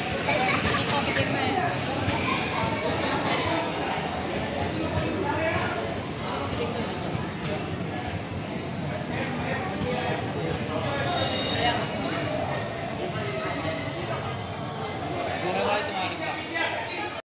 Yes.